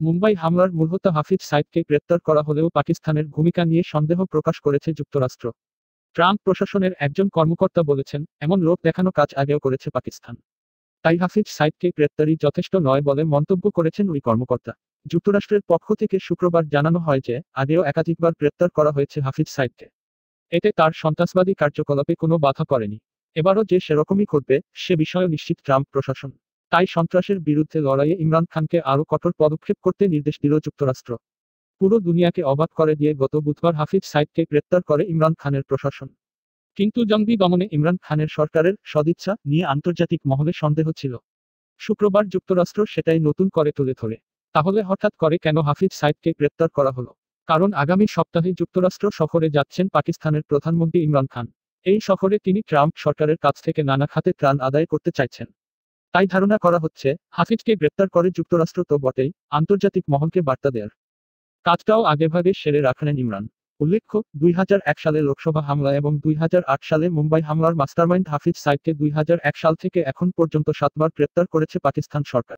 মুম্বাই হামলার মূল হোতা হাফিজ সাইদকে গ্রেপ্তার করা হলেও পাকিস্তানের ভূমিকা নিয়ে সন্দেহ প্রকাশ করেছে যুক্তরাষ্ট্র। ট্রাম্প প্রশাসনের একজন কর্মকর্তা বলেছেন, এমন লোক দেখানো কাজ আগেও করেছে পাকিস্তান। তাই হাফিজ সাইদকে গ্রেপ্তারই যথেষ্ট নয় বলে মন্তব্য করেছেন ওই কর্মকর্তা। যুক্তরাষ্ট্রের পক্ষ থেকে শুক্রবার জানানো হয় যে, আগেও একাধিকবার গ্রেপ্তার করা হয়েছে হাফিজ সাইদকে। এতে তার সন্ত্রাসবাদী কার্যকলাপে কোনো বাধা পড়েনি। এবারও যে সেরকমই করবে সে বিষয়ে নিশ্চিত ট্রাম্প প্রশাসন। তাই সন্ত্রাসের বিরুদ্ধে লড়াইয়ে ইমরান খানকে আরও কঠোর পদক্ষেপ করতে নির্দেশ দিল যুক্তরাষ্ট্র। পুরো দুনিয়াকে অবাক করে দিয়ে গত বুধবার হাফিজ সাইদকে গ্রেপ্তার করে ইমরান খানের প্রশাসন। কিন্তু জঙ্গি দমনে ইমরান খানের সরকারের সদিচ্ছা নিয়ে আন্তর্জাতিক মহলে সন্দেহ ছিল। শুক্রবার যুক্তরাষ্ট্র সেটাই নতুন করে তুলে ধরে। তাহলে হঠাৎ করে কেন হাফিজ সাইদকে গ্রেপ্তার করা হলো? কারণ আগামী সপ্তাহে যুক্তরাষ্ট্র সফরে যাচ্ছেন পাকিস্তানের প্রধানমন্ত্রী ইমরান খান। এই সফরে তিনি ট্রাম্প সরকারের কাছ থেকে নানা খাতে ত্রাণ আদায় করতে চাইছেন। তাই ধারণা করা হচ্ছে, হাফিজকে গ্রেপ্তার করে যুক্তরাষ্ট্র তো বটেই, আন্তর্জাতিক মহলকে বার্তা দেয়ার। কাজটাও আগেভাগে সেরে রাখলেন ইমরান। উল্লেখ্য, দুই হাজার এক সালে লোকসভা হামলা এবং দুই হাজার আট সালে মুম্বাই হামলার মাস্টারমাইন্ড হাফিজ সাইদকে দুই হাজার এক সাল থেকে এখন পর্যন্ত সাতবার গ্রেপ্তার করেছে পাকিস্তান সরকার।